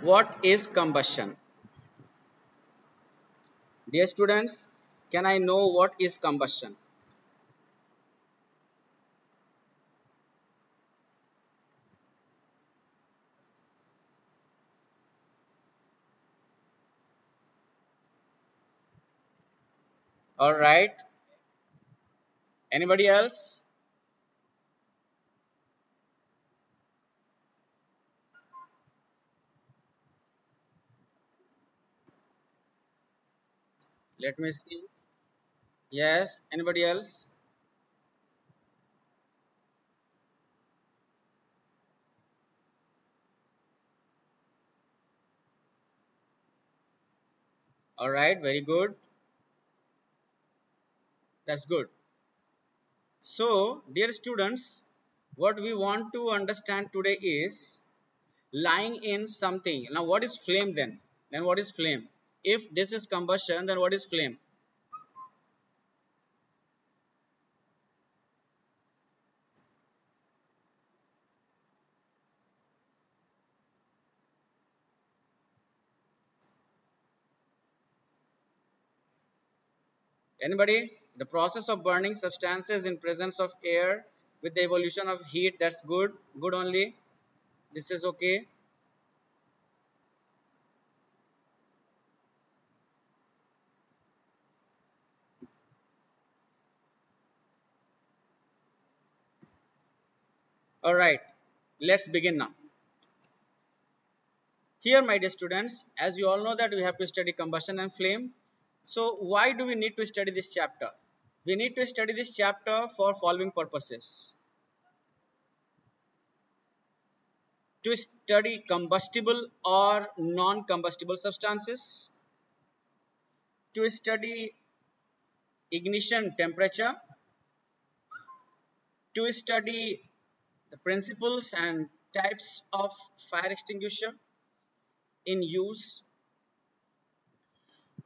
what is combustion? Dear students can i know what is combustion? All right. Anybody else let me see. Yes anybody else? All right very good. That's good. So dear students what we want to understand today is lying in something. Now what is flame then? Then what is flame if this is combustion then what is flame? Anybody? The process of burning substances in presence of air with the evolution of heat that's good. Good only. This is okay all right let's begin now here my dear students as you all know that we have to study combustion and flame so why do we need to study this chapter? We need to study this chapter for following purposes. To study combustible or non-combustible substances. To study ignition temperature. To study the principles and types of fire extinguisher in use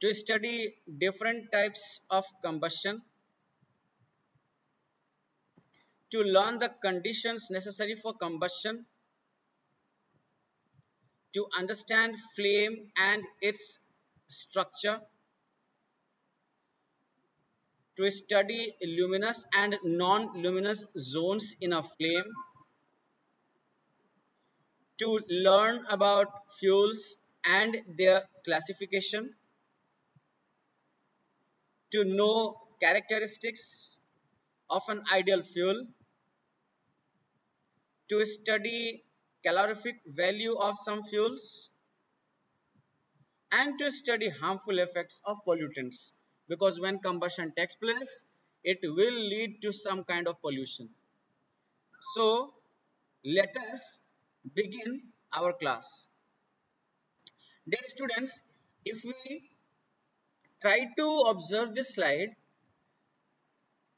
to study different types of combustion, to learn the conditions necessary for combustion, to understand flame and its structure, to study luminous and non-luminous zones in a flame, to learn about fuels and their classification, to know characteristics of an ideal fuel, to study calorific value of some fuels, and to study harmful effects of pollutants because when combustion takes place, it will lead to some kind of pollution. So, let us begin our class. Dear students, if we try to observe this slide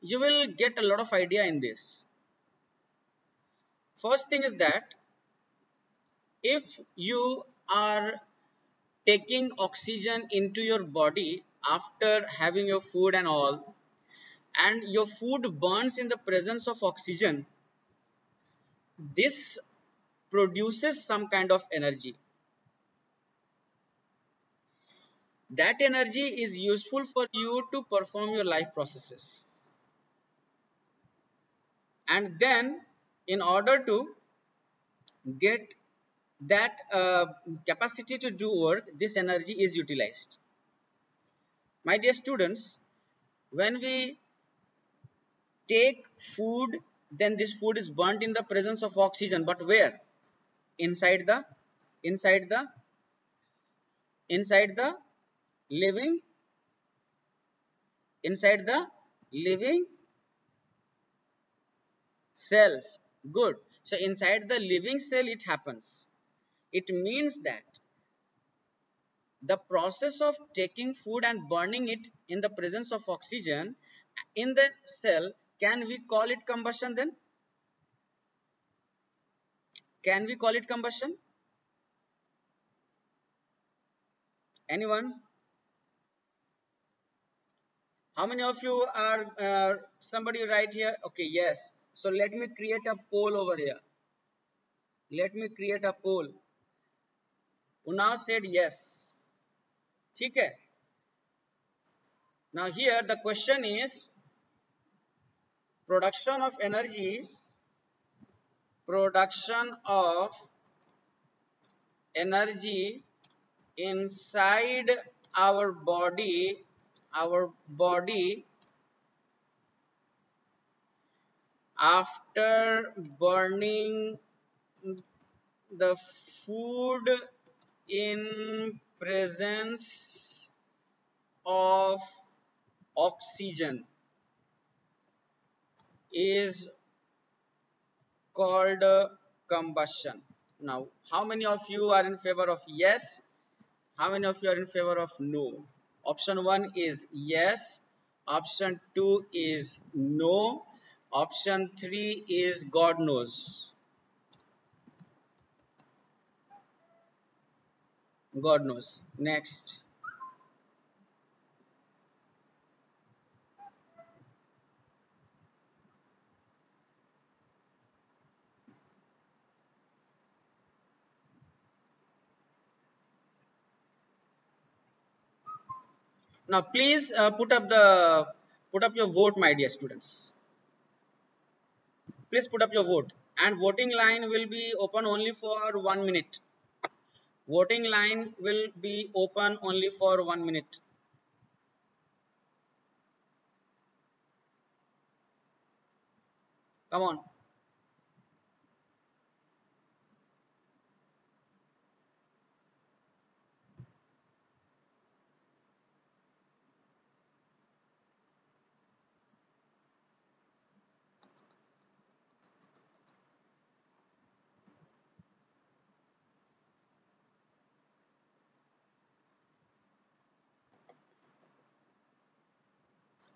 you will get a lot of idea in this first thing is that if you are taking oxygen into your body after having your food and all and your food burns in the presence of oxygen this produces some kind of energy. That energy is useful for you to perform your life processes. And then in order to get that uh, capacity to do work this energy is utilized. My dear students when we take food then this food is burnt in the presence of oxygen but where inside the inside the inside the living inside the living cells. Good. So inside the living cell it happens. It means that the process of taking food and burning it in the presence of oxygen in the cell can we call it combustion then can we call it combustion? Anyone? How many of you are uh, somebody right here? Okay yes. So let me create a poll over here. Let me create a poll Unav said yes. Okay. Now here the question is production of energy production of energy inside our body our body after burning the food in presence of oxygen is called uh, combustion. Now how many of you are in favor of yes? How many of you are in favor of no? Option 1 is yes. Option 2 is no. Option 3 is god knows. God knows. Next now please uh, put up the put up your vote my dear students. Please put up your vote. And voting line will be open only for one minute. Voting line will be open only for one minute. Come on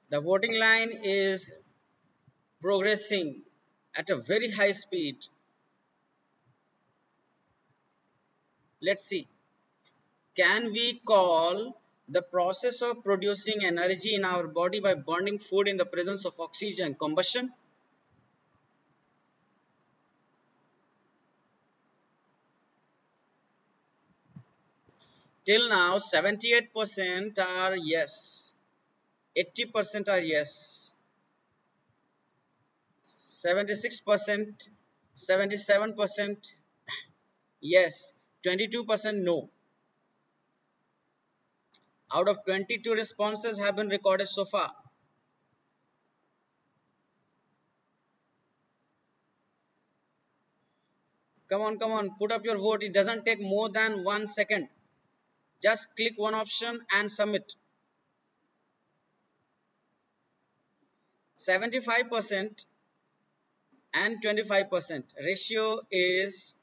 the voting line is progressing at a very high speed. Let's see. Can we call the process of producing energy in our body by burning food in the presence of oxygen? Combustion? Till now 78% are yes 80% are yes. 76% 77% yes. 22% no. Out of 22 responses have been recorded so far. Come on come on put up your vote. It doesn't take more than one second. Just click one option and submit 75% and 25% ratio is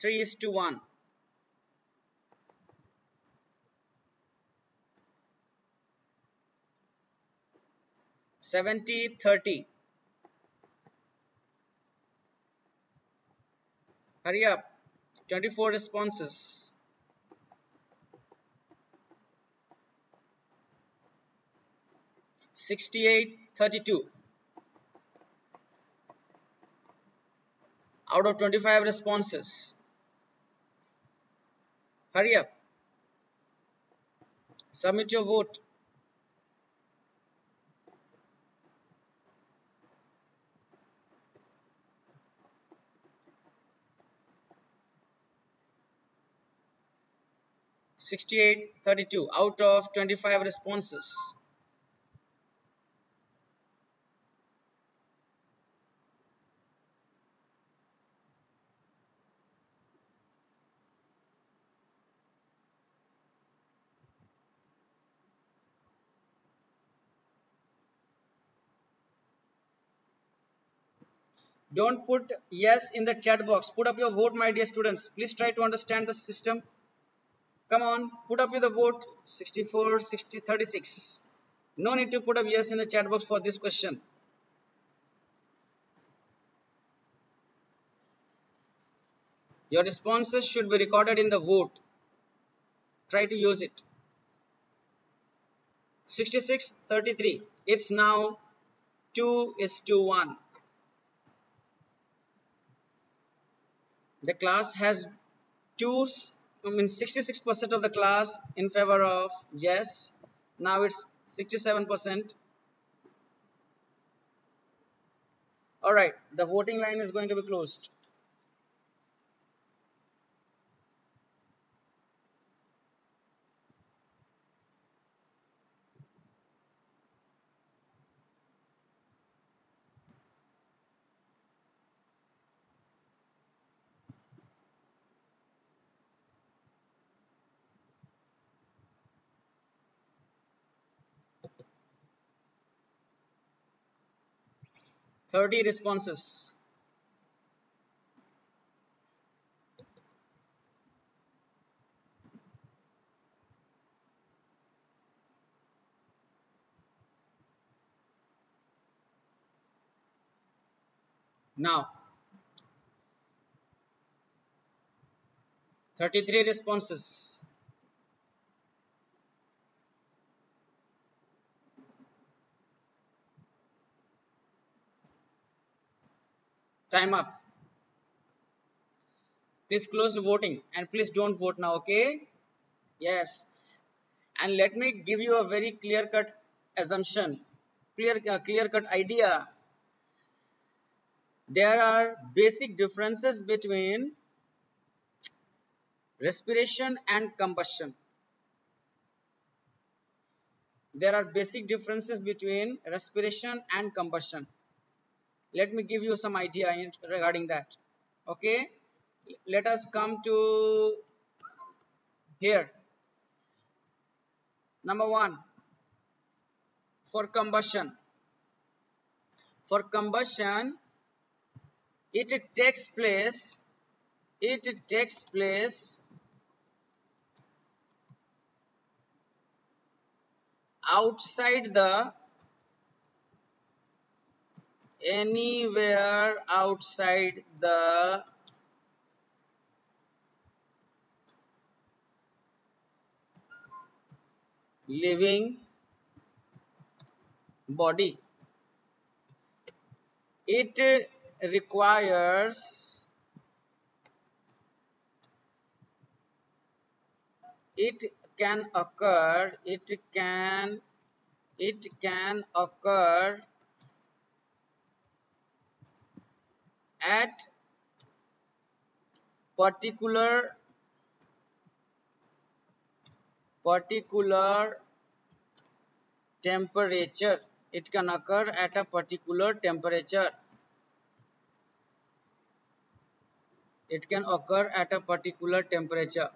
3 is to 1. Seventy thirty. Hurry up. Twenty four responses. Sixty eight 32 out of 25 responses. Hurry up. Submit your vote. Sixty-eight, thirty-two out of twenty-five responses. Don't put yes in the chat box. Put up your vote, my dear students. Please try to understand the system. Come on, put up your vote. 64, 60, 36. No need to put up yes in the chat box for this question. Your responses should be recorded in the vote. Try to use it. 66, 33. It's now 2 is to 1. The class has two I mean 66% of the class in favor of yes. Now it's 67%. Alright, the voting line is going to be closed. Thirty responses. Now, 33 responses. Time up. Please close the voting and please don't vote now, okay? Yes. And let me give you a very clear cut assumption, clear, uh, clear cut idea there are basic differences between respiration and combustion. There are basic differences between respiration and combustion. Let me give you some idea in, regarding that. Okay, let us come to here. Number one, for combustion. For combustion, it takes place it takes place outside the anywhere outside the living body. It requires it can occur it can it can occur at particular particular temperature it can occur at a particular temperature it can occur at a particular temperature.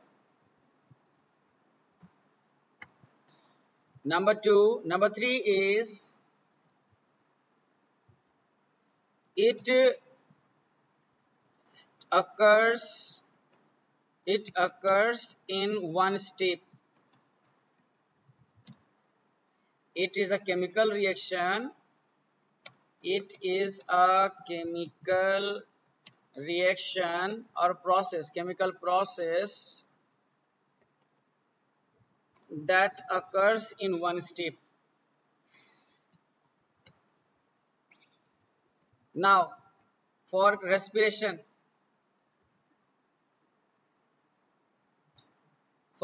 Number two, number three is it occurs it occurs in one step. It is a chemical reaction. It is a chemical reaction or process chemical process that occurs in one step. Now for respiration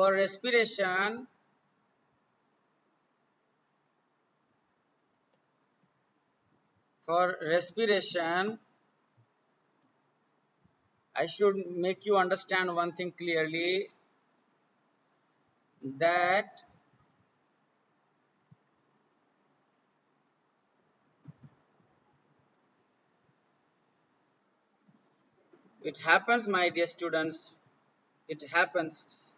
for respiration for respiration I should make you understand one thing clearly that it happens my dear students it happens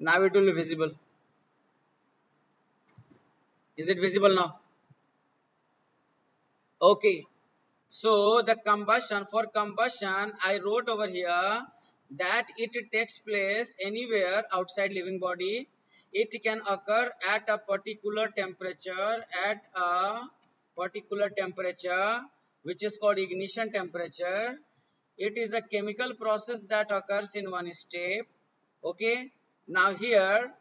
now it will be visible. Is it visible now? Okay. So the combustion for combustion i wrote over here that it takes place anywhere outside living body. It can occur at a particular temperature at a particular temperature which is called ignition temperature. It is a chemical process that occurs in one step. Okay now here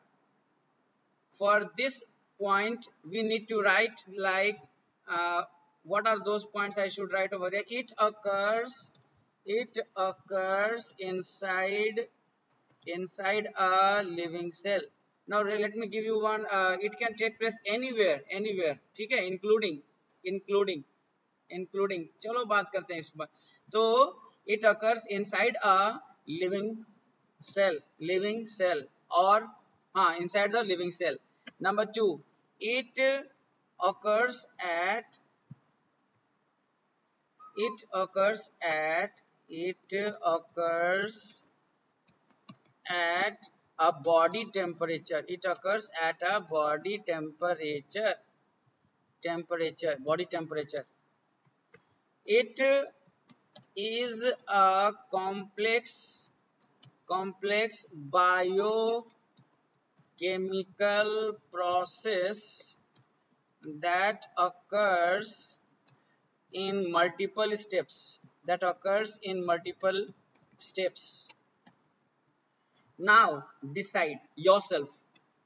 for this point we need to write like uh, what are those points I should write over here? It occurs, it occurs inside, inside a living cell. Now let me give you one. Uh, it can take place anywhere, anywhere. ठीक है, including, including, including. चलो बात करते हैं इस बार. तो it occurs inside a living cell, living cell, or हाँ, inside the living cell. Number two, it occurs at it occurs at it occurs at a body temperature it occurs at a body temperature temperature body temperature it is a complex complex biochemical process that occurs in multiple steps that occurs in multiple steps. Now decide yourself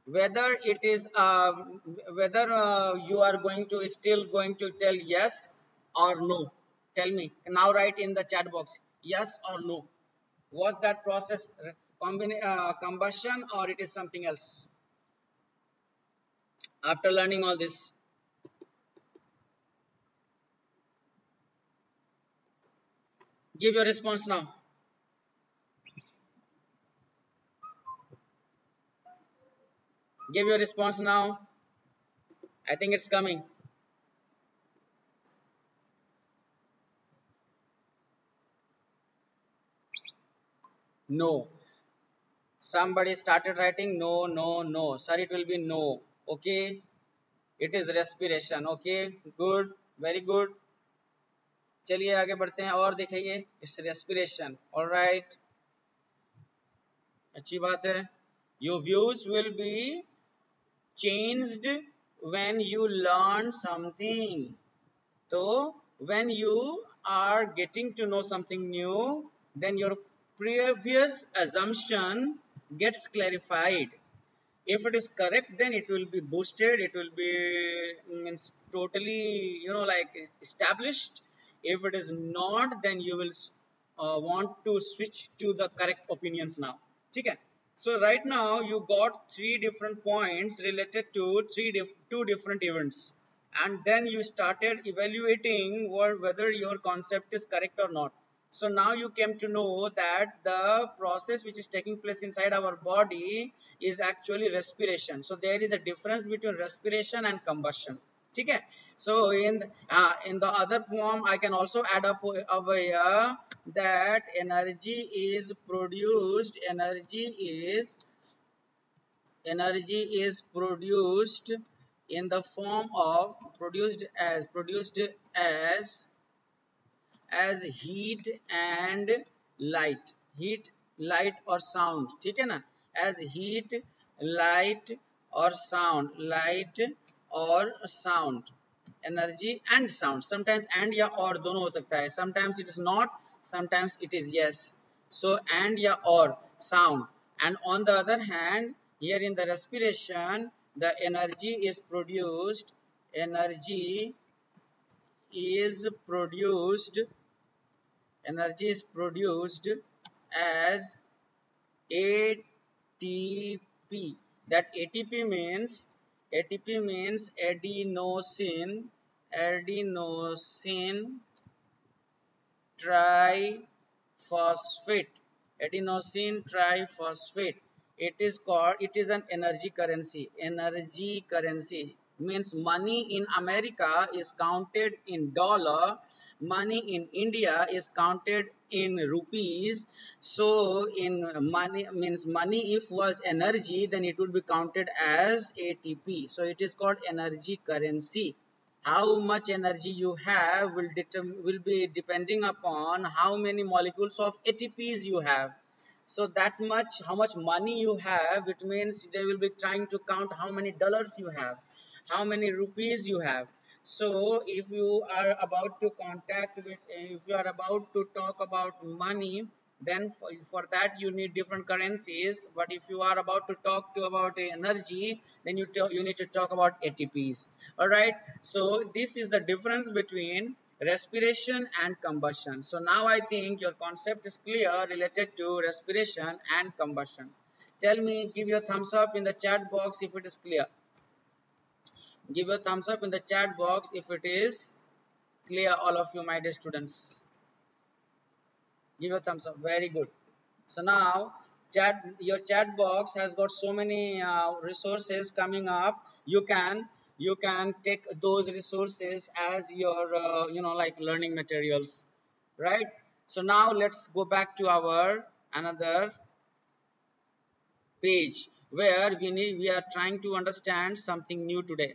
whether it is uh, whether uh, you are going to still going to tell yes or no. Tell me. Now write in the chat box yes or no was that process uh, combustion or it is something else after learning all this Give your response now. Give your response now. I think it's coming. No. Somebody started writing no, no, no. Sir, it will be no. Okay. It is respiration. Okay. Good. Very good. चलिए आगे बढ़ते हैं और देखिए it's respiration all right अच्छी बात है your views will be changed when you learn something तो when you are getting to know something new then your previous assumption gets clarified. If it is correct then it will be boosted it will be means totally you know like established. If it is not then you will uh, want to switch to the correct opinions now. okay so right now you got three different points related to three dif two different events. And then you started evaluating whether your concept is correct or not so now you came to know that the process which is taking place inside our body is actually respiration. So there is a difference between respiration and combustion. Okay? So in uh, in the other form i can also add up over here that energy is produced energy is energy is produced in the form of produced as produced as as heat and light heat light or sound ठीक है ना as heat light or sound light or sound energy and sound sometimes and या or दोनों हो सकता है sometimes it is not sometimes it is yes so and या or sound and on the other hand here in the respiration the energy is produced energy is produced energy is produced as ATP that ATP means ATP means adenosine, adenosine triphosphate, adenosine triphosphate. It is called, it is an energy currency, energy currency means money in America is counted in dollar, money in India is counted in rupees. So in money means money if was energy then it would be counted as ATP. So it is called energy currency. How much energy you have will will be depending upon how many molecules of ATPs you have so that much how much money you have it means they will be trying to count how many dollars you have how many rupees you have. So if you are about to contact with if you are about to talk about money then for, for, that you need different currencies. But if you are about to talk to about energy then you you need to talk about ATPs all right? So this is the difference between respiration and combustion. So now I think your concept is clear related to respiration and combustion. Tell me give your thumbs up in the chat box if it is clear give a thumbs up in the chat box if it is clear all of you my dear students. Give a thumbs up. Very good. So now chat your chat box has got so many uh, resources coming up. You can you can take those resources as your uh, you know like learning materials right? So now let's go back to our another page where we need we are trying to understand something new today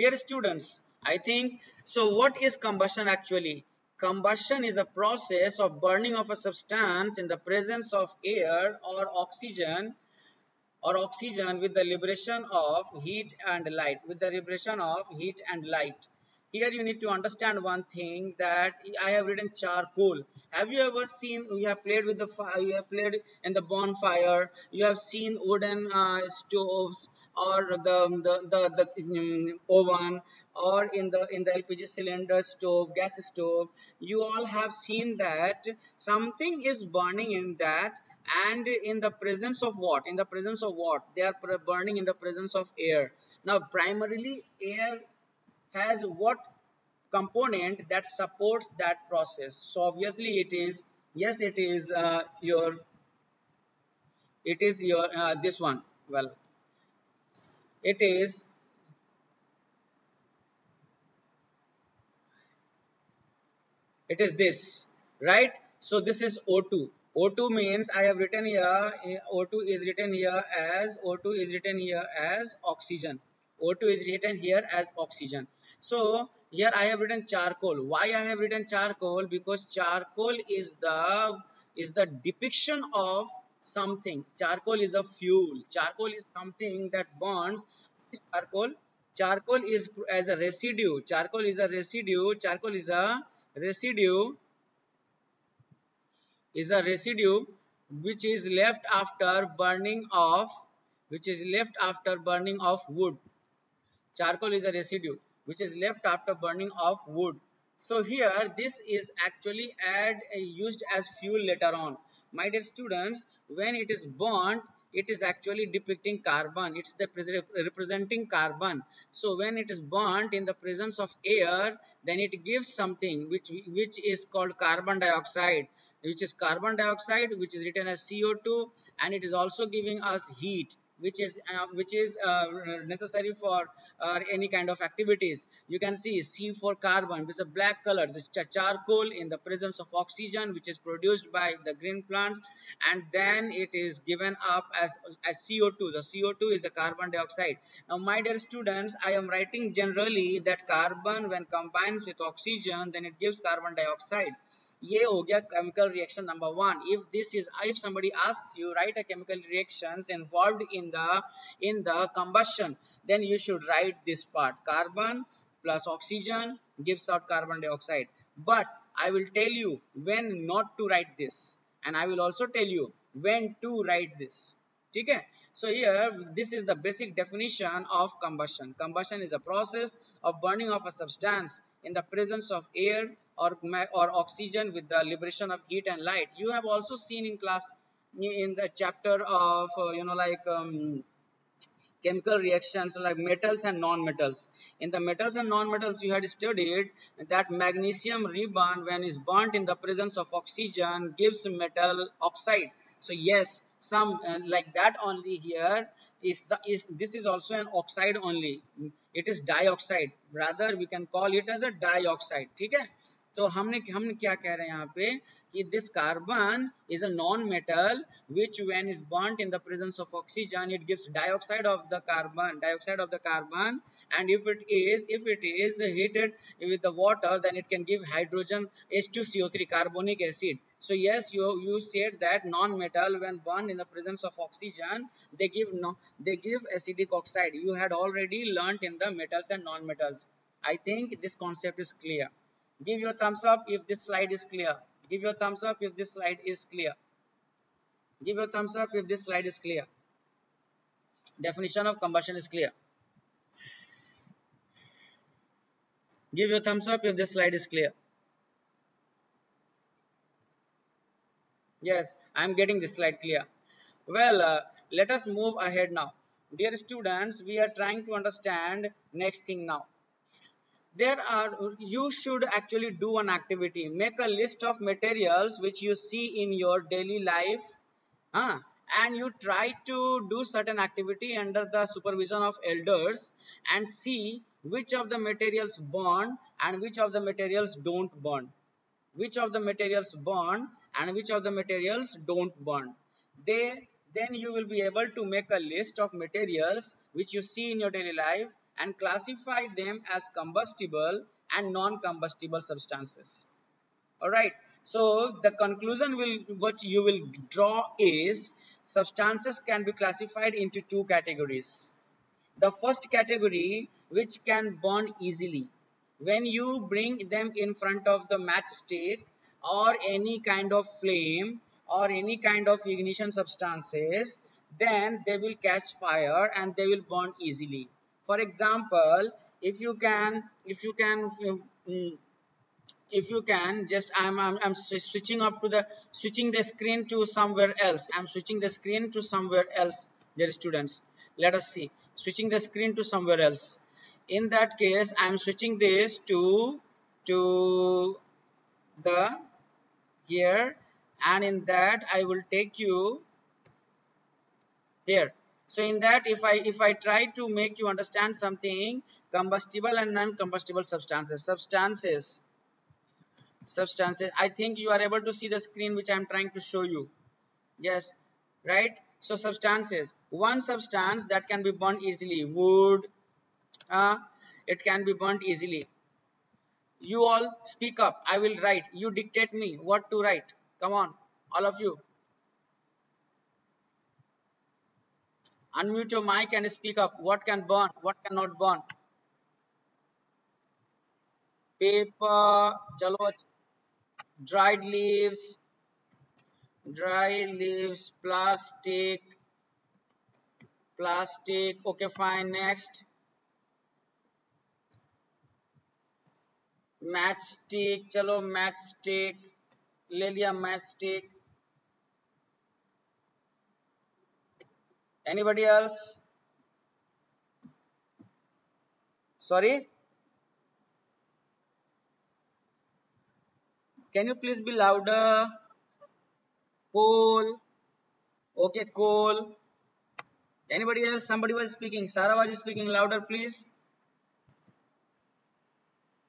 dear students i think so what is combustion actually combustion is a process of burning of a substance in the presence of air or oxygen or oxygen with the liberation of heat and light with the liberation of heat and light here you need to understand one thing that I have written charcoal. Have you ever seen, you have played with the fire, you have played in the bonfire, you have seen wooden uh, stoves or the, the, the, the um, oven or in the, in the LPG cylinder stove, gas stove. You all have seen that something is burning in that and in the presence of what? In the presence of what? They are burning in the presence of air. Now primarily air has what component that supports that process? So obviously it is yes it is uh, your it is your uh, this one. Well it is it is this right so this is O2 O2 means I have written here eh, O2 is written here as O2 is written here as oxygen O2 is written here as oxygen so here I have written charcoal. Why I have written charcoal? Because charcoal is the is the depiction of something. Charcoal is a fuel. Charcoal is something that burns. Charcoal. Charcoal is as a residue. Charcoal is a residue. Charcoal is a residue. Is a residue which is left after burning of which is left after burning of wood. Charcoal is a residue which is left after burning of wood. So here this is actually add uh, used as fuel later on. My dear students, when it is burnt, it is actually depicting carbon. It's the representing carbon. So when it is burnt in the presence of air, then it gives something which which is called carbon dioxide which is carbon dioxide which is written as CO2 and it is also giving us heat which is uh, which is uh, necessary for uh, any kind of activities. You can see c for carbon which is a black color. This charcoal in the presence of oxygen which is produced by the green plants. And then it is given up as as co2 the co2 is a carbon dioxide. Now my dear students i am writing generally that carbon when combines with oxygen then it gives carbon dioxide ये हो गया chemical reaction number one if this is if somebody asks you write a chemical reactions involved in the in the combustion then you should write this part carbon plus oxygen gives out carbon dioxide but i will tell you when not to write this and i will also tell you when to write this okay so here this is the basic definition of combustion combustion is a process of burning of a substance in the presence of air or, or oxygen with the liberation of heat and light. You have also seen in class in the chapter of, uh, you know, like um, chemical reactions like metals and non-metals. In the metals and non-metals, you had studied that magnesium reburn when is burnt in the presence of oxygen gives metal oxide. So yes, some uh, like that only here is the is this is also an oxide only. It is dioxide. Rather, we can call it as a dioxide. Okay? तो हमने हम क्या कह रहे हैं यहाँ पे कि this carbon is a non-metal which when is burnt in the presence of oxygen it gives dioxide of the carbon dioxide of the carbon and if it is if it is heated with the water then it can give hydrogen H2CO3 carbonic acid so yes you you said that non-metal when burned in the presence of oxygen they give no they give acidic oxide you had already learnt in the metals and non-metals I think this concept is clear give your thumbs up if this slide is clear. Give your thumbs up if this slide is clear. Give your thumbs up if this slide is clear. Definition of combustion is clear. Give your thumbs up if this slide is clear. Yes i am getting this slide clear. Well uh, let us move ahead now. Dear students we are trying to understand next thing now there are you should actually do an activity. Make a list of materials which you see in your daily life uh, and you try to do certain activity under the supervision of elders and see which of the materials burn and which of the materials don't burn. Which of the materials burn and which of the materials don't burn. They then you will be able to make a list of materials which you see in your daily life and classify them as combustible and non-combustible substances. Alright, so the conclusion will what you will draw is substances can be classified into two categories. The first category which can burn easily. When you bring them in front of the matchstick or any kind of flame or any kind of ignition substances, then they will catch fire and they will burn easily for example if you can if you can mm, if you can just I'm, I'm, I'm switching up to the switching the screen to somewhere else. I'm switching the screen to somewhere else dear students. Let us see. Switching the screen to somewhere else. In that case I'm switching this to to the here. And in that I will take you here so in that if i if i try to make you understand something combustible and non-combustible substances substances substances i think you are able to see the screen which i'm trying to show you. Yes right? So substances one substance that can be burned easily wood uh, it can be burnt easily. You all speak up. I will write. You dictate me what to write. Come on all of you Unmute your mic and speak up. What can burn? What cannot burn? Paper, chalo, dried leaves, dry leaves, plastic, plastic. Okay, fine. Next. Matchstick, chalo, matchstick. ले लिया matchstick Anybody else? Sorry? Can you please be louder? Coal. Okay, coal. Anybody else? Somebody was speaking. Sarah was speaking louder, please.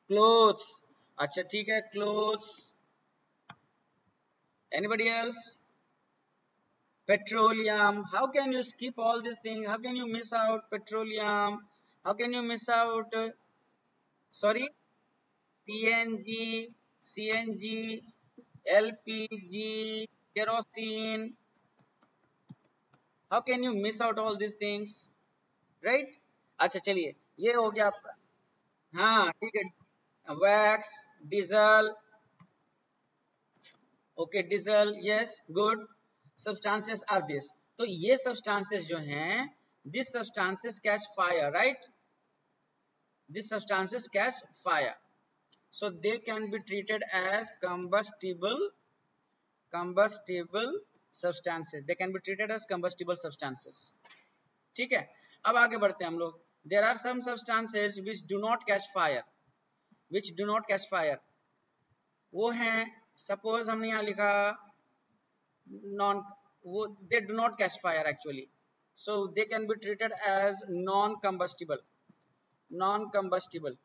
Clothes. अच्छा ठीक है clothes. Anybody else? petroleum how can you skip all these things how can you miss out petroleum how can you miss out uh, sorry png cng lpg kerosene how can you miss out all these things right अच्छा चलिए ये हो गया आपका हाँ ठीक है wax diesel okay diesel yes good Substances are this तो ये सब्सटेंसेस जो हैं this substances catch fire right this substances catch fire so they can be treated as combustible combustible substances they can be treated as combustible substances ठीक है? अब आगे बढ़ते हैं हम लोग. There are substances which do not catch fire which do not catch fire वो हैं सपोज़ हमने यहाँ लिखा non they do not catch fire actually. So they can be treated as non combustible non combustible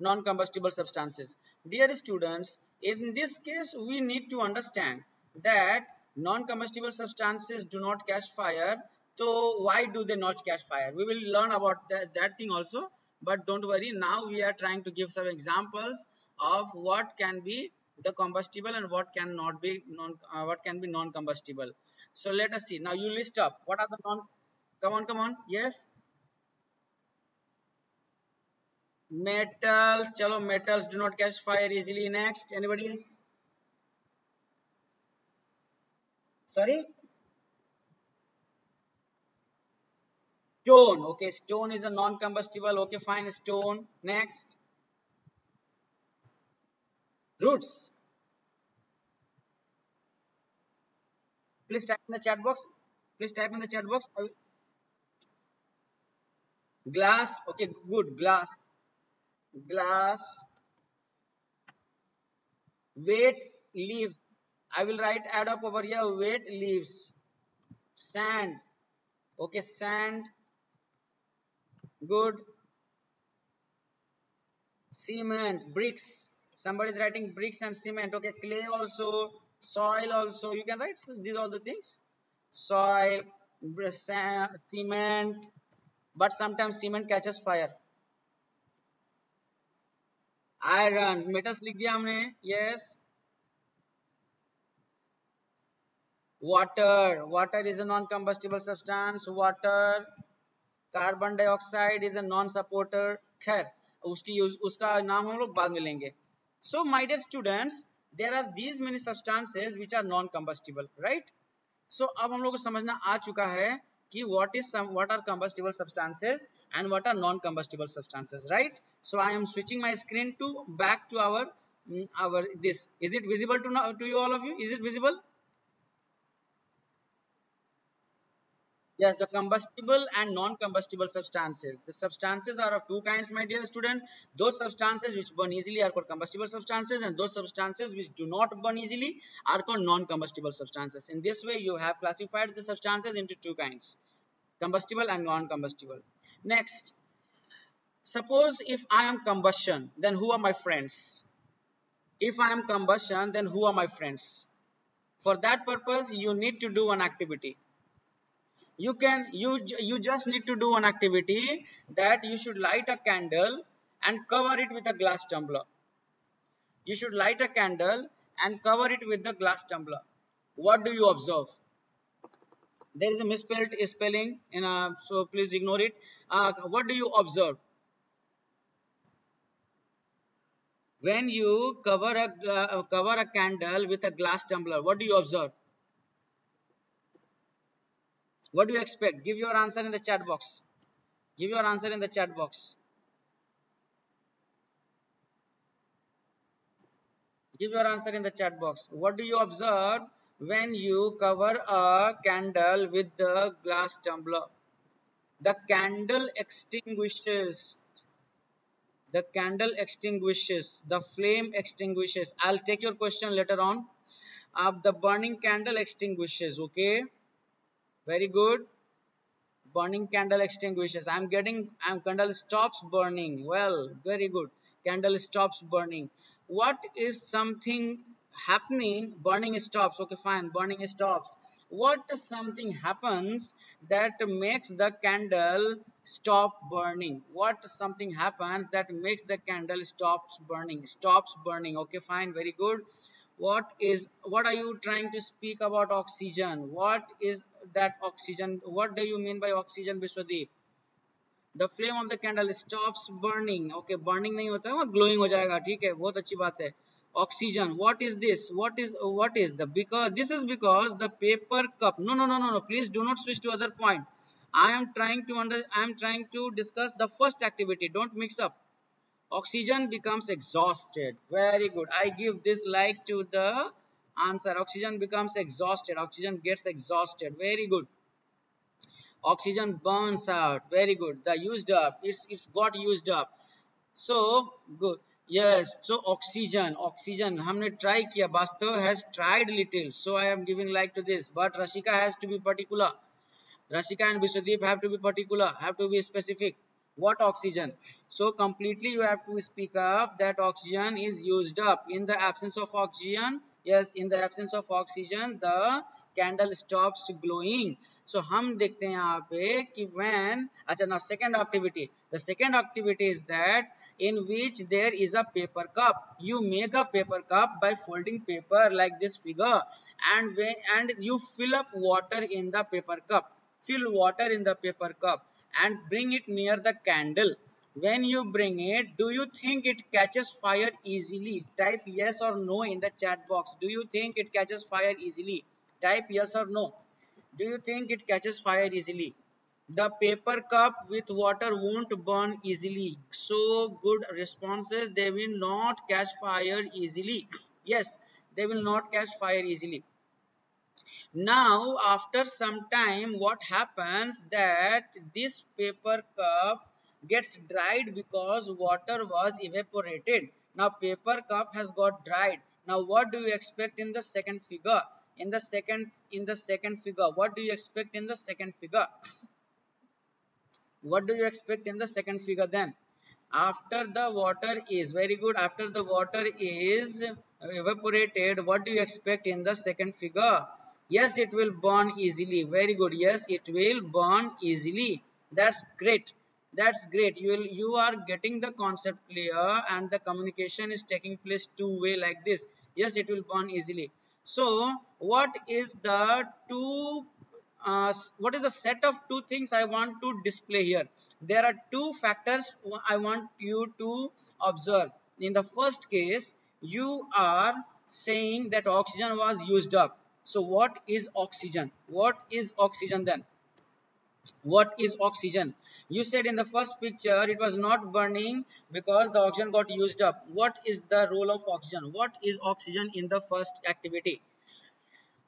non combustible substances. Dear students in this case we need to understand that non combustible substances do not catch fire. So why do they not catch fire? We will learn about that, that thing also. But don't worry now we are trying to give some examples of what can be the combustible and what cannot be non uh, what can be non combustible so let us see. Now you list up. What are the non come on come on. Yes? Metals. Chalo metals do not catch fire easily. Next. Anybody? Sorry? Stone. Okay stone is a non-combustible. Okay fine. Stone. Next. Roots please type in the chat box. Please type in the chat box. Glass. Okay good. Glass. Glass. Weight leaves. I will write add up over here. Weight leaves. Sand. Okay sand. Good. Cement. Bricks. Somebody is writing bricks and cement. Okay clay also soil also you can write so these all the things soil cement but sometimes cement catches fire iron metals लिख दिया हमने yes water water is a non combustible substance water carbon dioxide is a non supporter खैर उसकी उसका नाम हम लोग बाद में लेंगे so my dear students there are these many substances which are non combustible right so अब हम लोग को समझना आ चुका है कि what is some what are combustible substances and what are non combustible substances right so i am switching my screen to back to our our this is it visible to to you all of you is it visible Yes, the combustible and non-combustible substances. The substances are of two kinds, my dear students. Those substances which burn easily are called combustible substances and those substances which do not burn easily are called non-combustible substances. In this way, you have classified the substances into two kinds, combustible and non-combustible. Next, suppose if I am combustion, then who are my friends? If I am combustion, then who are my friends? For that purpose, you need to do an activity you can you you just need to do an activity that you should light a candle and cover it with a glass tumbler. You should light a candle and cover it with the glass tumbler. What do you observe? There is a misspelled spelling in a so please ignore it. Uh, what do you observe? When you cover a uh, cover a candle with a glass tumbler what do you observe what do you expect? Give your answer in the chat box. Give your answer in the chat box. Give your answer in the chat box. What do you observe when you cover a candle with the glass tumbler? The candle extinguishes. The candle extinguishes. The flame extinguishes. I'll take your question later on. Uh, the burning candle extinguishes. Okay very good. Burning candle extinguishes i'm getting i'm candle stops burning. Well very good. Candle stops burning. What is something happening? Burning stops. Okay fine. Burning stops. What something happens that makes the candle stop burning? What something happens that makes the candle stops burning? Stops burning. Okay fine. Very good what is what are you trying to speak about oxygen? What is that oxygen? What do you mean by oxygen Vishwadeep? The flame of the candle stops burning. Okay burning nahi hota hai glowing ho jayega theek hai bahut achhi baat hai oxygen what is this? What is what is the because this is because the paper cup no no no no no please do not switch to other point. I am trying to under i am trying to discuss the first activity. Don't mix up oxygen becomes exhausted very good i give this like to the answer oxygen becomes exhausted oxygen gets exhausted very good oxygen burns out very good the used up it's it's got used up so good yes so oxygen oxygen हमने try किया वास्तव has tried little so i am giving like to this but rashika has to be particular rashika and vishwadeep have to be particular have to be specific What oxygen so completely you have to speak up that oxygen is used up in the absence of oxygen yes in the absence of oxygen the candle stops glowing so hum dekhte hain yahan pe ki when acha now second activity the second activity is that in which there is a paper cup you make a paper cup by folding paper like this figure and when and you fill up water in the paper cup fill water in the paper cup and bring it near the candle. When you bring it do you think it catches fire easily? Type yes or no in the chat box. Do you think it catches fire easily? Type yes or no. Do you think it catches fire easily? The paper cup with water won't burn easily. So good responses. They will not catch fire easily. Yes they will not catch fire easily now after some time what happens that this paper cup gets dried because water was evaporated. Now paper cup has got dried. Now what do you expect in the second figure? In the second in the second figure what do you expect in the second figure? What do you expect in the second figure then? After the water is very good after the water is evaporated what do you expect in the second figure yes it will burn easily. Very good. Yes it will burn easily. That's great. That's great. You will you are getting the concept clear and the communication is taking place two way like this. Yes it will burn easily. So what is the two uh, what is the set of two things i want to display here? There are two factors i want you to observe. In the first case you are saying that oxygen was used up so what is oxygen? What is oxygen then? What is oxygen? You said in the first picture it was not burning because the oxygen got used up. What is the role of oxygen? What is oxygen in the first activity?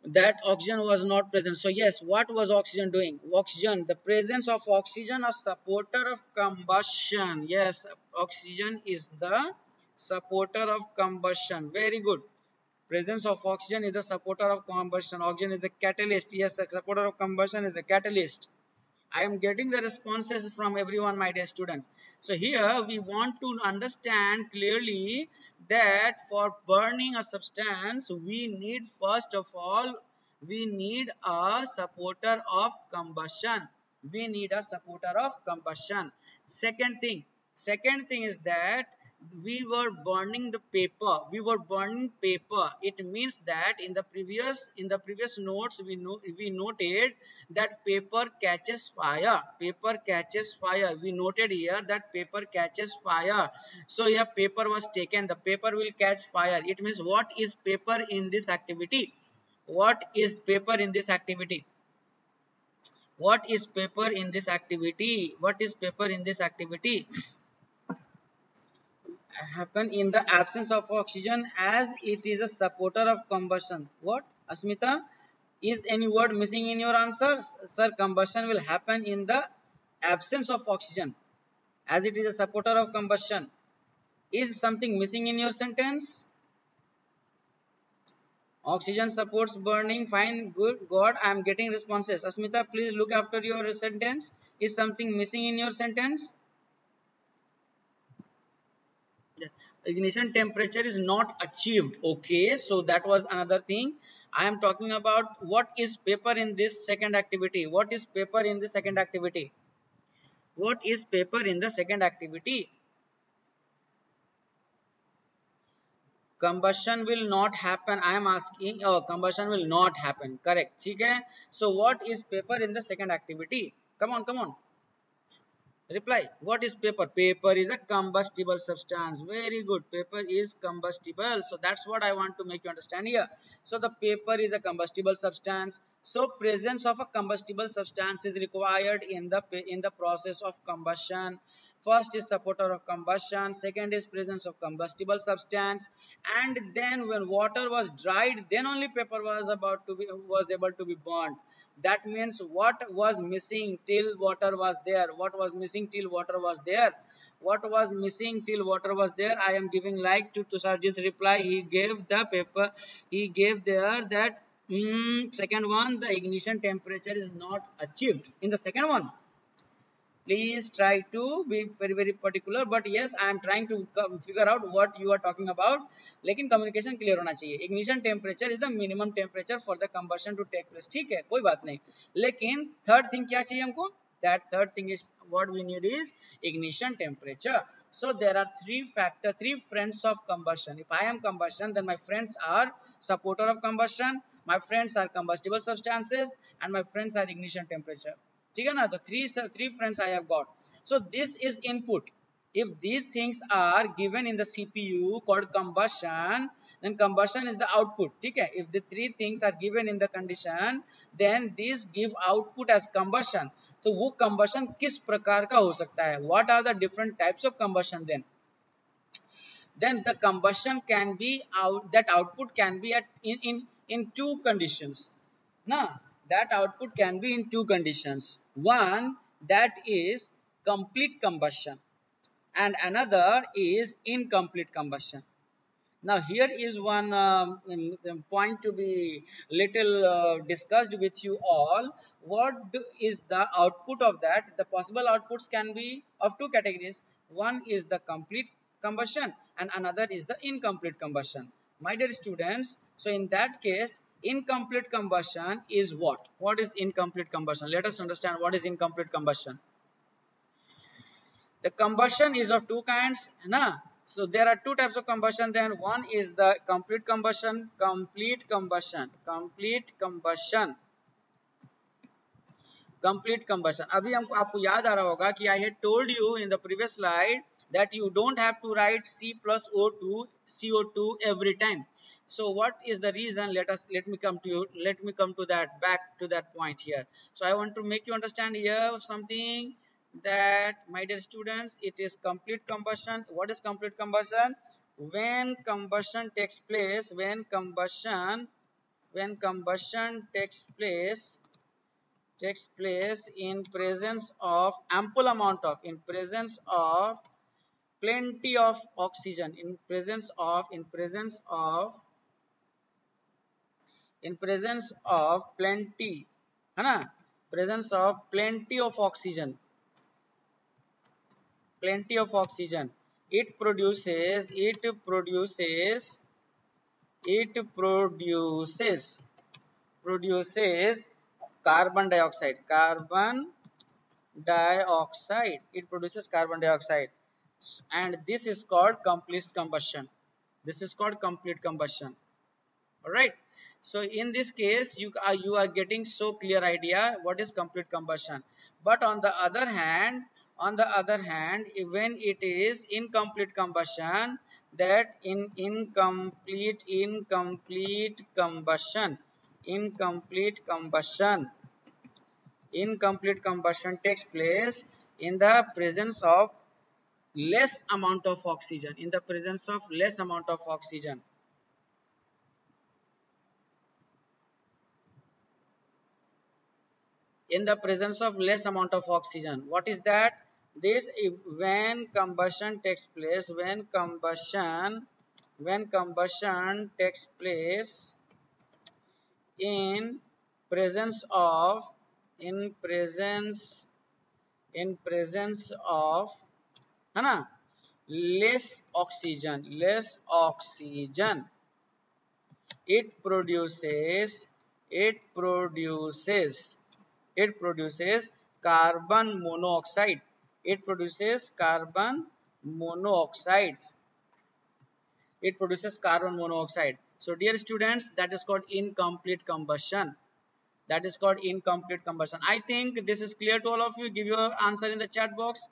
That oxygen was not present. So yes what was oxygen doing? Oxygen the presence of oxygen a supporter of combustion. Yes oxygen is the supporter of combustion. Very good presence of oxygen is a supporter of combustion oxygen is a catalyst yes a supporter of combustion is a catalyst I am getting the responses from everyone, my dear students. So here we want to understand clearly that for burning a substance, we need first of all, we need a supporter of combustion. We need a supporter of combustion. Second thing, second thing is that we were burning the paper. We were burning paper. It means that in the previous in the previous notes we know we noted that paper catches fire. Paper catches fire. We noted here that paper catches fire. So here paper was taken. The paper will catch fire. It means what is paper in this activity? What is paper in this activity? What is paper in this activity? What is paper in this activity happen in the absence of oxygen as it is a supporter of combustion. What? Asmita? Is any word missing in your answer? Sir, combustion will happen in the absence of oxygen as it is a supporter of combustion. Is something missing in your sentence? Oxygen supports burning. Fine. Good. God, I am getting responses. Asmita, please look after your sentence. Is something missing in your sentence? Ignition temperature is not achieved okay? So that was another thing. I am talking about what is paper in this second activity? What is paper in the second activity? What is paper in the second activity? Combustion will not happen. I am asking oh combustion will not happen. Correct. Okay so what is paper in the second activity? Come on come on reply what is paper? Paper is a combustible substance. Very good. Paper is combustible. So that's what i want to make you understand here. So the paper is a combustible substance. So presence of a combustible substance is required in the in the process of combustion first is supporter of combustion second is presence of combustible substance and then when water was dried then only paper was about to be was able to be burned. That means what was missing till water was there? What was missing till water was there? What was missing till water was there? I am giving like to tusarjit's reply. He gave the paper he gave there that mm, second one the ignition temperature is not achieved. In the second one please try to be very very particular but yes i am trying to figure out what you are talking about लेकिन communication clear होना चाहिए ignition temperature is the minimum temperature for the combustion to take place ठीक है कोई बात नहीं लेकिन third thing क्या चाहिए हमको that third thing is what we need is ignition temperature so there are three factor three friends of combustion if i am combustion then my friends are supporter of combustion my friends are combustible substances and my friends are ignition temperature ठीक है ना? तो three three friends I have got so this is input if these things are given in the CPU called combustion then combustion is the output ठीक है? If the three things are given in the condition then this give output as combustion तो वो combustion किस प्रकार का हो सकता है? What are the different types of combustion then then the combustion can be out, that output can be at, in in in two conditions. That output can be in two conditions. One that is complete combustion and another is incomplete combustion. Now here is one um, point to be little uh, discussed with you all. What do, is the output of that? The possible outputs can be of two categories. One is the complete combustion and another is the incomplete combustion. My dear students so in that case incomplete combustion is what? What is incomplete combustion? Let us understand what is incomplete combustion. The combustion is of two kinds na? So there are two types of combustion then. One is the complete combustion complete combustion complete combustion. Complete combustion. abhi humko aapko yaad aa raha hoga ki i had told you in the previous slide that you don't have to write c plus o2 co2 every time so what is the reason? Let us let me come to you let me come to that back to that point here. So i want to make you understand here something that my dear students it is complete combustion. What is complete combustion? When combustion takes place when combustion when combustion takes place takes place in presence of ample amount of in presence of plenty of oxygen in presence of in presence of in presence of plenty है presence of plenty of oxygen. Plenty of oxygen. It produces it produces it produces produces carbon dioxide. Carbon dioxide. It produces carbon dioxide. And this is called complete combustion. This is called complete combustion. All right so in this case you are you are getting so clear idea what is complete combustion. But on the other hand on the other hand when it is incomplete combustion that in incomplete incomplete combustion incomplete combustion incomplete combustion takes place in the presence of less amount of oxygen in the presence of less amount of oxygen in the presence of less amount of oxygen. What is that? This when combustion takes place when combustion when combustion takes place in presence of in presence in presence of है less oxygen less oxygen. It produces it produces it produces carbon monoxide. It produces carbon monoxide. It produces carbon monoxide. So dear students that is called incomplete combustion. That is called incomplete combustion. I think this is clear to all of you. Give your answer in the chat box.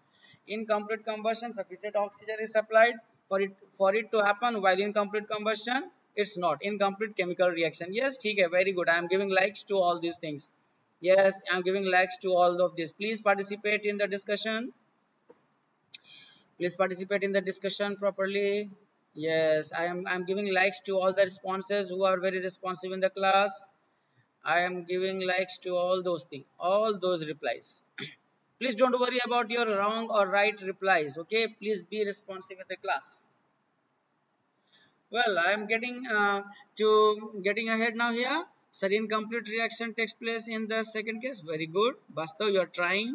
Incomplete combustion sufficient oxygen is supplied. For it for it to happen while incomplete combustion it's not. Incomplete chemical reaction. Yes okay very good. I am giving likes to all these things yes i am giving likes to all of this. Please participate in the discussion. Please participate in the discussion properly. Yes i am i'm giving likes to all the responses who are very responsive in the class. I am giving likes to all those things all those replies. Please don't worry about your wrong or right replies okay? Please be responsive in the class. Well i am getting uh, to getting ahead now here serine complete reaction takes place in the second case very good bastav you are trying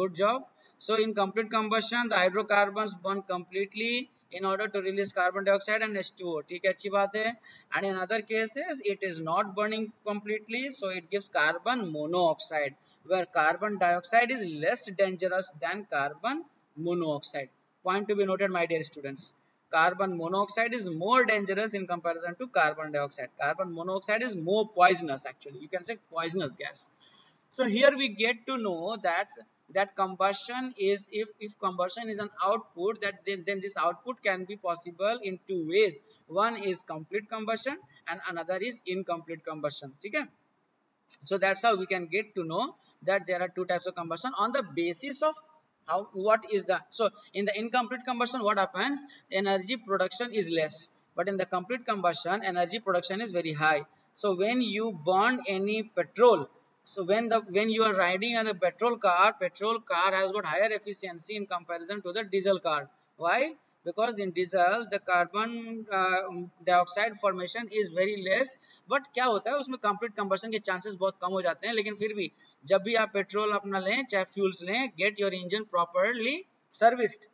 good job so in complete combustion, the hydrocarbons burn completely in order to release carbon dioxide and H2O. ठीक है अच्छी बात है. And in other cases, it is not burning completely, so it gives carbon monoxide, where carbon dioxide is less dangerous than carbon monoxide. Point to be noted, my dear students. Carbon monoxide is more dangerous in comparison to carbon dioxide. Carbon monoxide is more poisonous actually. You can say poisonous gas. So here we get to know that that combustion is if if combustion is an output that then, then this output can be possible in two ways one is complete combustion and another is incomplete combustion okay so that's how we can get to know that there are two types of combustion on the basis of how what is the so in the incomplete combustion what happens? Energy production is less. But in the complete combustion energy production is very high. So when you burn any petrol so when the when you are riding on a petrol car petrol car has got higher efficiency in comparison to the diesel car. Why because in diesel the carbon uh, dioxide formation is very less but क्या होता है उसमें complete combustion के chances बहुत कम हो जाते हैं लेकिन फिर भी जब भी आप पेट्रोल अपना लें चाहे fuels लें get your engine properly serviced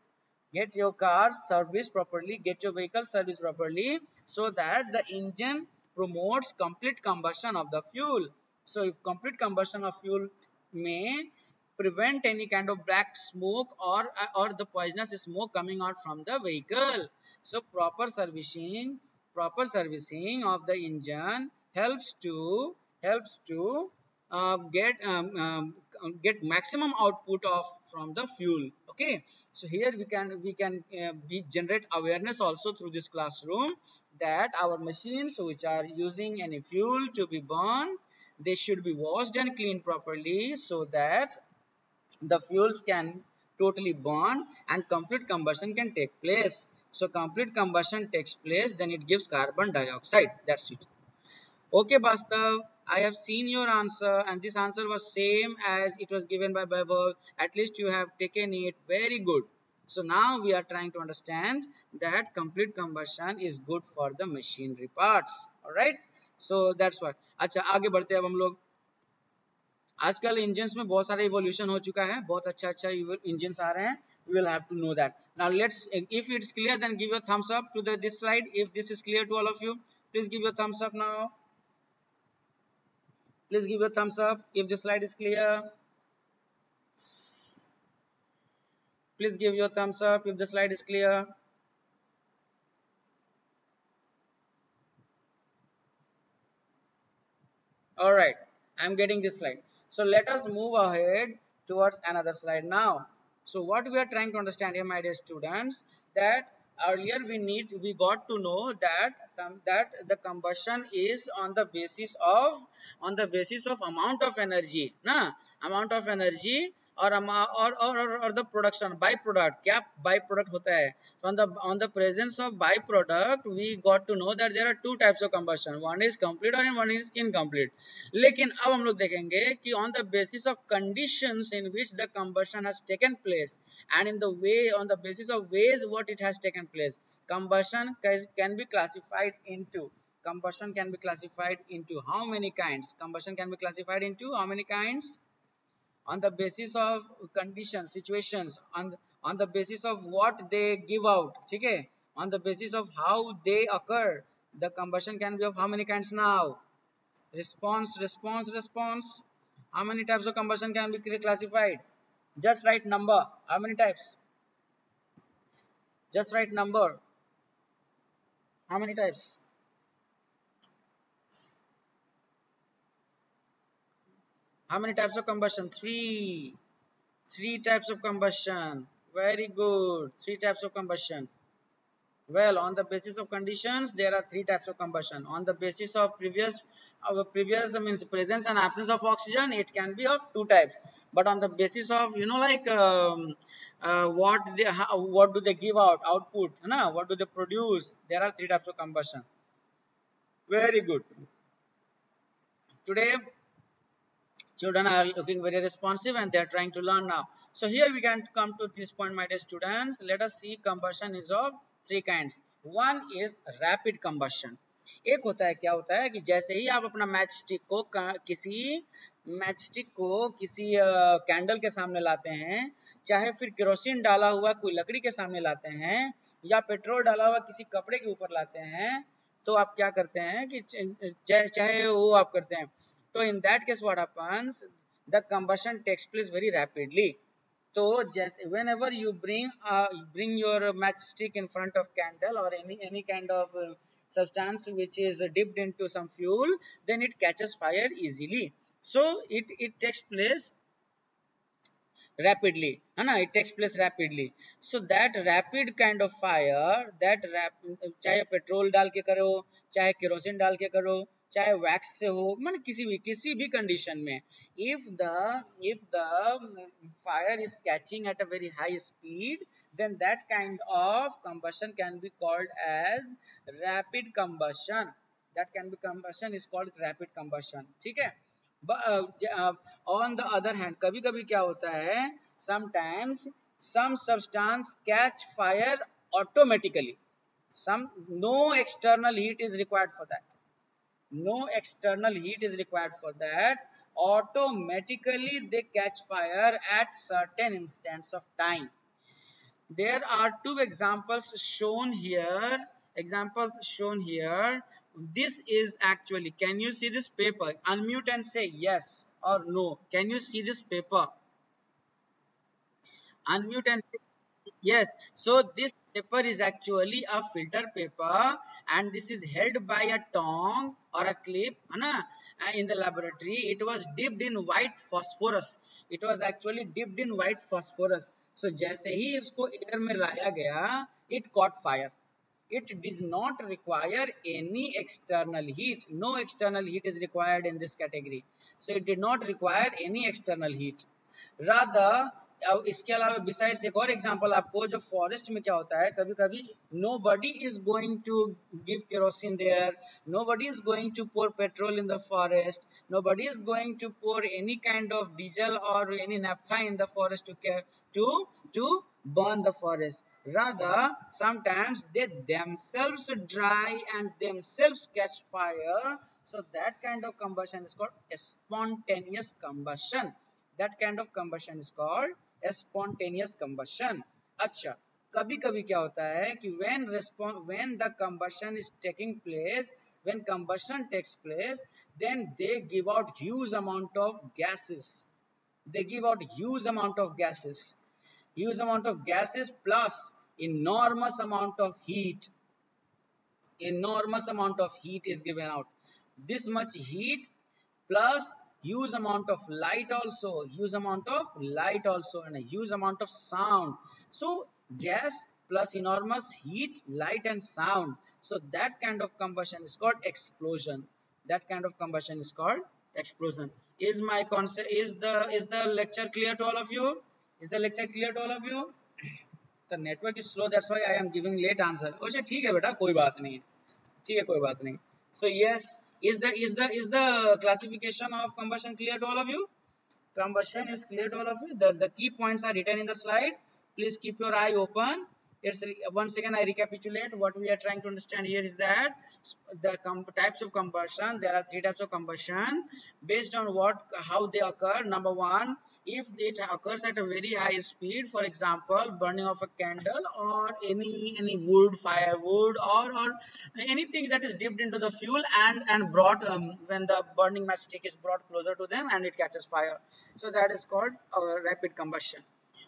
get your car serviced properly get your vehicle serviced properly so that the engine promotes complete combustion of the fuel so if complete combustion of fuel may prevent any kind of black smoke or or the poisonous smoke coming out from the vehicle. So proper servicing proper servicing of the engine helps to helps to uh, get um, um, get maximum output of from the fuel. Okay? So here we can we can uh, we generate awareness also through this classroom that our machines which are using any fuel to be burned they should be washed and cleaned properly so that the fuels can totally burn and complete combustion can take place so complete combustion takes place then it gives carbon dioxide that's it okay Bastav I have seen your answer and this answer was same as it was given by Bible at least you have taken it very good so now we are trying to understand that complete combustion is good for the machinery parts all right so that's what अच्छा आगे बढ़ते हैं अब हम लोग आजकल engine में बहुत सारे इवोल्यूशन हो चुका है बहुत अच्छा अच्छा इंजन आ रहे हैं we will have to know that now let's if it's clear then give a thumbs up to the this slide if this is clear to all of you please give a thumbs up now please give a thumbs up if the slide is clear please give your thumbs up if the slide is clear all right i'm getting this slide so let us move ahead towards another slide now. So what we are trying to understand here my dear students that earlier we need we got to know that um, that the combustion is on the basis of on the basis of amount of energy na? Amount of energy और और और और the production by product क्या by product होता है? On the on the presence of by product we got to know that there are two types of combustion one is complete और one is incomplete लेकिन अब हम लोग देखेंगे कि on the basis of condition in which the combustion has taken place and in the way on the basis of ways what it has taken place combustion can be classified into, combustion can be classified into how many kinds? Combustion can be classified into how many kinds? On the basis of conditions situations on on the basis of what they give out okay? On the basis of how they occur the combustion can be of how many kinds now? Response response response. How many types of combustion can be classified? Just write number. How many types? Just write number. How many types How many types of combustion? Three. Three types of combustion. Very good. Three types of combustion. Well, on the basis of conditions, there are three types of combustion. On the basis of previous, our previous means presence and absence of oxygen, it can be of two types. But on the basis of you know like um, uh, what they how, what do they give out output? Na, what do they produce? There are three types of combustion. Very good. Today Children are looking very responsive and they are trying to learn now. So here we can come to this point, my dear students. Let us see combustion is of three kinds. One is rapid combustion. एक होता है क्या होता है कि जैसे ही आप अपना मैच स्टिक को किसी मैच स्टिक को किसी कैंडल के सामने लाते हैं चाहे फिर केरोसिन डाला हुआ कोई लकड़ी के सामने लाते हैं या पेट्रोल डाला हुआ किसी कपड़े के ऊपर लाते हैं तो आप क्या करते हैं कि चाहे वो आप करते हैं So in that case what happens? The combustion takes place very rapidly. So just whenever you bring uh, bring your matchstick in front of candle or any any kind of uh, substance which is dipped into some fuel, then it catches fire easily. So it it takes place rapidly है it takes place rapidly so that rapid kind of fire that rap चाहे petrol डाल के करो चाहे kerosene डाल के करो चाहे वैक्स से हो, मैंने किसी भी किसी भी कंडीशन में if the if the fire is catching at a very high speed then that kind of combustion can be called as rapid combustion that can be combustion is called rapid combustion ठीक है? On the other hand कभी कभी क्या होता है? Sometimes some substance catch fire automatically some no external heat is required for that no external heat is required for that. Automatically they catch fire at certain instants of time. There are two examples shown here. Examples shown here. This is actually can you see this paper? Unmute and say yes or no. Can you see this paper? Unmute and say yes. So this paper is actually a filter paper and this is held by a tongue or a clip uh, in the laboratory. It was dipped in white phosphorus. It was actually dipped in white phosphorus. So jaise hi isko air mein laya gaya it caught fire. It does not require any external heat. No external heat is required in this category. So it did not require any external heat. Rather इसके अलावा besides एक और example आपको जो forest में क्या होता है कभी कभी nobody is going to give kerosene there nobody is going to pour petrol in the forest nobody is going to pour any kind of diesel और any naphtha in the forest to to to burn the forest Rather, sometimes they themselves dry and themselves catch fire. So that kind of combustion is called spontaneous combustion. That kind of combustion is called a spontaneous combustion. अच्छा कभी कभी क्या होता है कि when respond when the combustion is taking place when combustion takes place then they give out huge amount of gases they give out huge amount of gases huge amount of gases plus enormous amount of heat enormous amount of heat is given out this much heat plus huge amount of light also huge amount of light also and a huge amount of sound so gas plus enormous heat light and sound so that kind of combustion is called explosion that kind of combustion is called explosion is my concept is the is the lecture clear to all of you is the lecture clear to all of you the network is slow that's why i am giving late answer अच्छा ठीक है बेटा कोई बात नहीं ठीक है कोई बात नहीं so yes is the is the is the classification of combustion clear to all of you? Combustion is clear to all of you. The, the key points are written in the slide. Please keep your eye open it's once again i recapitulate. What we are trying to understand here is that the types of combustion there are three types of combustion. Based on what how they occur number one if it occurs at a very high speed for example burning of a candle or any any wood firewood or or anything that is dipped into the fuel and and brought um, when the burning matchstick is brought closer to them and it catches fire. So that is called a rapid combustion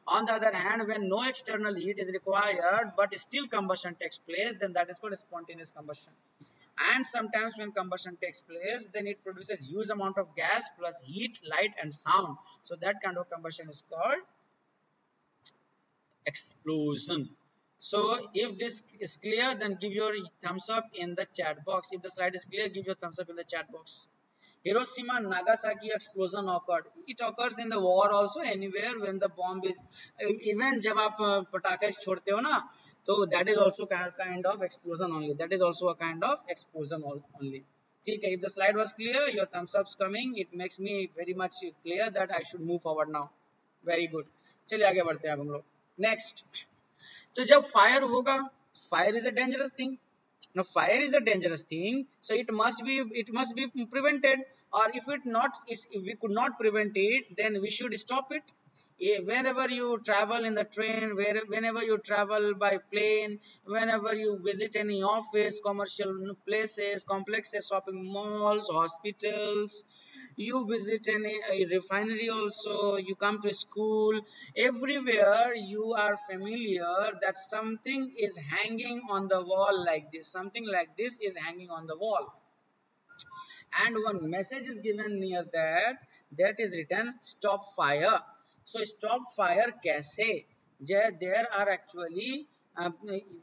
on the other hand, when no external heat is required, but still combustion takes place, then that is called spontaneous combustion. And sometimes when combustion takes place, then it produces huge amount of gas plus heat, light and sound. So that kind of combustion is called explosion. So if this is clear, then give your thumbs up in the chat box. If the slide is clear, give your thumbs up in the chat box. Hiroshima Nagasaki explosion occurred. It occurs in the war also anywhere when the bomb is even जब आप पटाखे छोड़ते हो ना तो that is also kind of explosion only. That is also a kind of explosion only. ठीक है if the slide was clear your thumbs ups coming it makes me very much clear that I should move forward now. Very good. चलिए आगे बढ़ते हैं अब हम लोग next तो जब fire होगा fire is a dangerous thing now fire is a dangerous thing so it must be it must be prevented or if it not if we could not prevent it then we should stop it. Eh, whenever you travel in the train where whenever you travel by plane whenever you visit any office commercial places complexes shopping malls hospitals you visit any a refinery also you come to school everywhere you are familiar that something is hanging on the wall like this something like this is hanging on the wall and one message is given near that that is written stop fire so stop fire कैसे there are actually uh,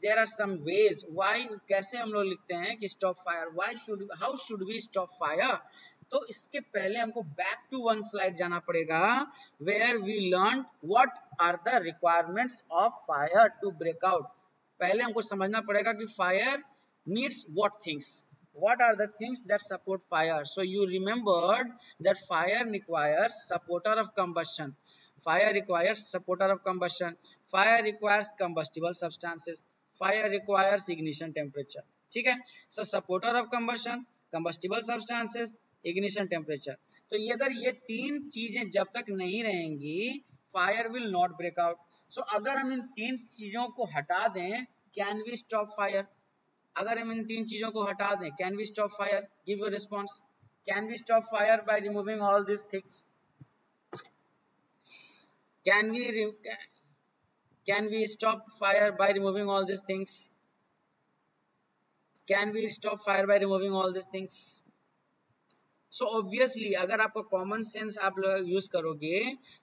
there are some ways why कैसे हम लोग लिखते हैं कि stop fire why should how should we stop fire तो इसके पहले हमको बैक टू वन स्लाइड जाना पड़ेगा where we learn what are the requirements of fire to break out पहले हमको समझना पड़ेगा कि fire needs what things what are the things that support fire so you remembered that fire requires supporter of combustion fire requires supporter of combustion fire requires combustible substances fire requires ignition temperature ठीक है so supporter of combustion combustible substances ignition temperature तो ये अगर ये तीन चीज़ें जब तक नहीं रहेंगी fire will not break out so अगर हम इन तीन चीज़ों को हटा दें कैन वी स्टॉप फायर अगर हम इन तीन चीज़ों को हटा दें can we stop fire give you response can we stop fire by removing all this things can we can we stop fire by removing all this things can we stop fire by removing all this things? So so obviously अगर आपको common sense आप use करोगे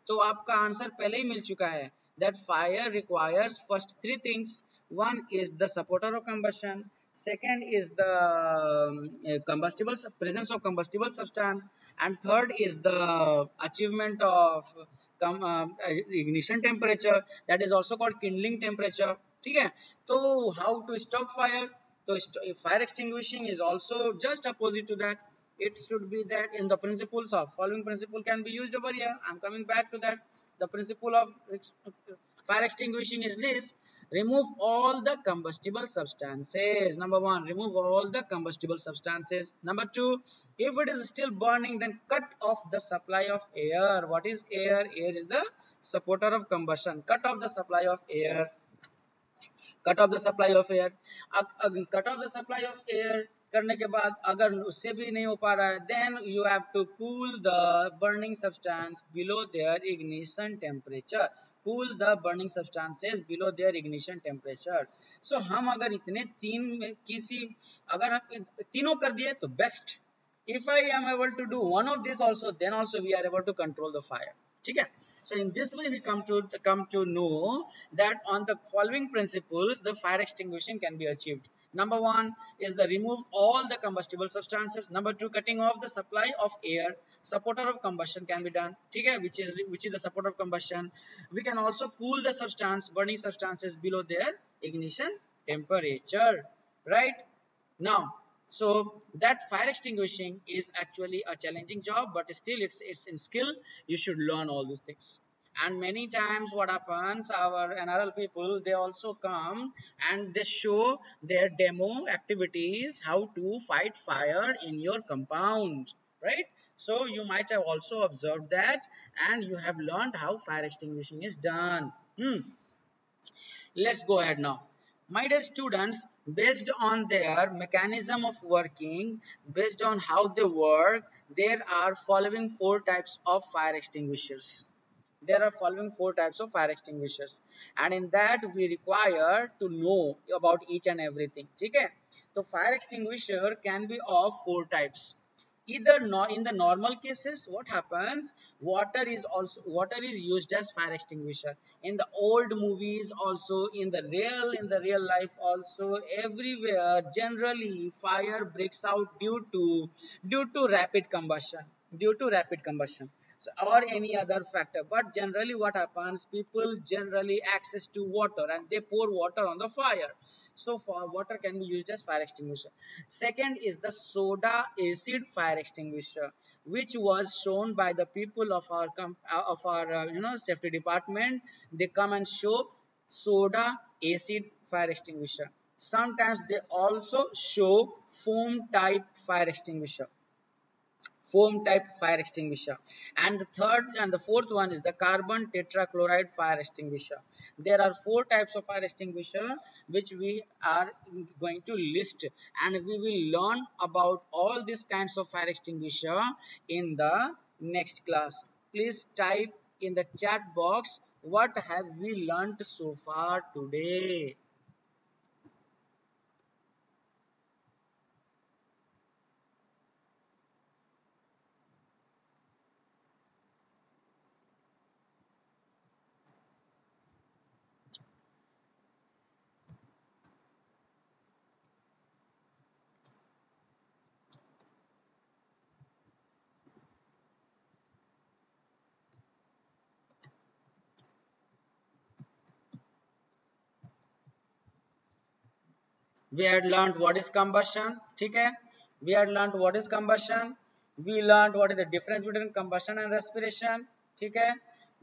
तो आपका answer पहले ही मिल चुका है that fire requires first three things one is the supporter of combustion second is the combustible presence of combustible substance and third is the achievement of ignition temperature that is also called kindling temperature ठीक है? तो how to stop fire तो fire extinguish is also just opposite to that it should be that in the principles of following principle can be used over here. I'm coming back to that. The principle of fire extinguishing is this. Remove all the combustible substances. Number one remove all the combustible substances. Number two if it is still burning then cut off the supply of air. What is air? Air is the supporter of combustion. Cut off the supply of air. Cut off the supply of air. Cut off the supply of air करने के बाद अगर उससे भी नहीं हो पा रहा है then you have to cool the burning substance below their ignition temperature cool the burning substances below their ignition temperature so हम अगर इतने तीन किसी, अगर हम तीनों कर दिए तो best if I am able to do one of this also then also we are able to control the fire ठीक है? So, in this way we come to come to know that on the following principles, the fire extinguishing can be achieved. Number one is the remove all the combustible substances. Number two, cutting off the supply of air. Supporter of combustion can be done. Okay, which is which is the support of combustion. We can also cool the substance, burning substances below their ignition temperature. Right now, so that fire extinguishing is actually a challenging job, but still it's it's in skill. You should learn all these things and many times what happens our NRL people they also come and they show their demo activities how to fight fire in your compound right? So you might have also observed that and you have learned how fire extinguishing is done. Hmm. let's go ahead now. My dear students based on their mechanism of working based on how they work there are following four types of fire extinguishers there are following four types of fire extinguishers. And in that we require to know about each and everything. Okay? So fire extinguisher can be of four types. Either no, in the normal cases what happens? Water is also water is used as fire extinguisher. In the old movies also in the real in the real life also everywhere generally fire breaks out due to due to rapid combustion due to rapid combustion so, or any other factor. But generally what happens people generally access to water and they pour water on the fire. So for water can be used as fire extinguisher. Second is the soda acid fire extinguisher which was shown by the people of our uh, of our uh, you know safety department. They come and show soda acid fire extinguisher. Sometimes they also show foam type fire extinguisher foam type fire extinguisher. And the third and the fourth one is the carbon tetrachloride fire extinguisher. There are four types of fire extinguisher which we are going to list and we will learn about all these kinds of fire extinguisher in the next class. Please type in the chat box what have we learned so far today we had learned what is combustion okay we had learned what is combustion. We learned what is the difference between combustion and respiration okay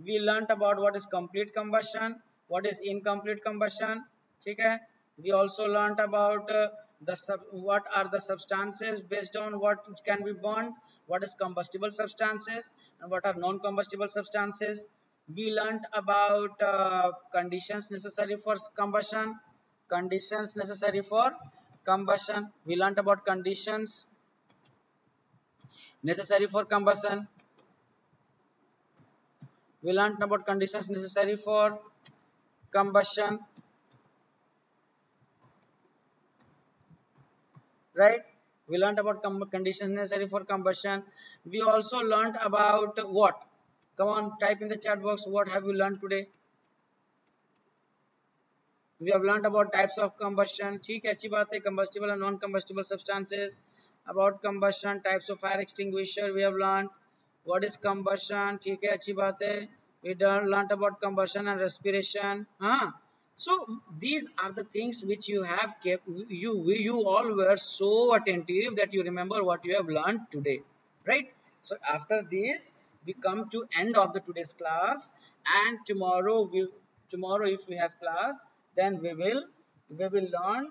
we learned about what is complete combustion what is incomplete combustion okay we also learned about uh, the sub what are the substances based on what can be burned what is combustible substances and what are non-combustible substances. We learned about uh, conditions necessary for combustion conditions necessary for combustion. We learned about conditions necessary for combustion. We learned about conditions necessary for combustion. Right? We learned about conditions necessary for combustion. We also learned about what? Come on type in the chat box what have you learned today we have learned about types of combustion ठीक है अच्छी बात है combustible and non combustible substances about combustion types of fire extinguisher we have learned what is combustion ठीक है अच्छी बात है we learned about combustion and respiration हाँ so these are the things which you have kept you you all were so attentive that you remember what you have learned today right so after this we come to end of the today's class and tomorrow we tomorrow if we have class then we will we will learn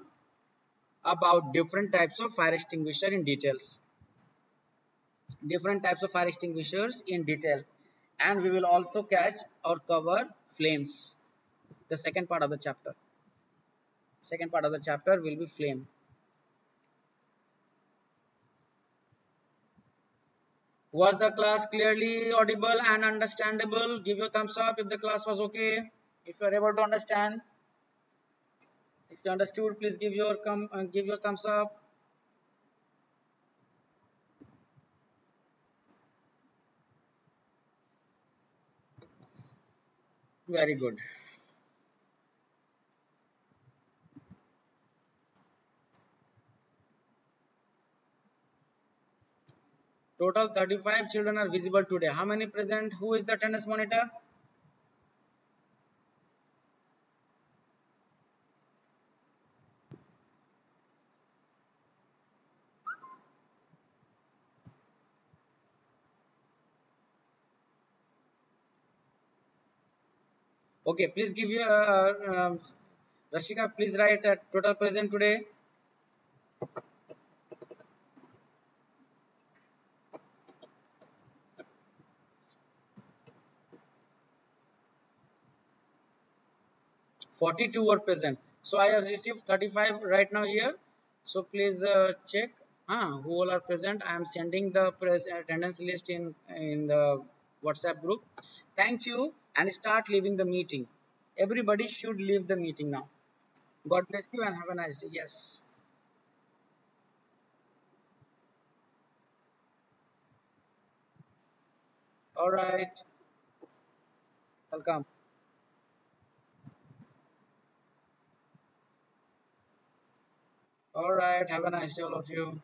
about different types of fire extinguisher in details. Different types of fire extinguishers in detail. And we will also catch or cover flames. The second part of the chapter. Second part of the chapter will be flame. Was the class clearly audible and understandable? Give your thumbs up if the class was okay. If you are able to understand you understood, please give your come uh, give your thumbs up. Very good. Total 35 children are visible today. How many present? Who is the attendance monitor? Okay, please give you uh, uh, Rashika, please write uh, total present today. Forty-two were present. So I have received thirty-five right now here. So please uh, check uh, who all are present. I am sending the attendance list in in the WhatsApp group. Thank you and start leaving the meeting. Everybody should leave the meeting now. God bless you and have a nice day. Yes. All right. Welcome. All right. Have a nice day, all of you.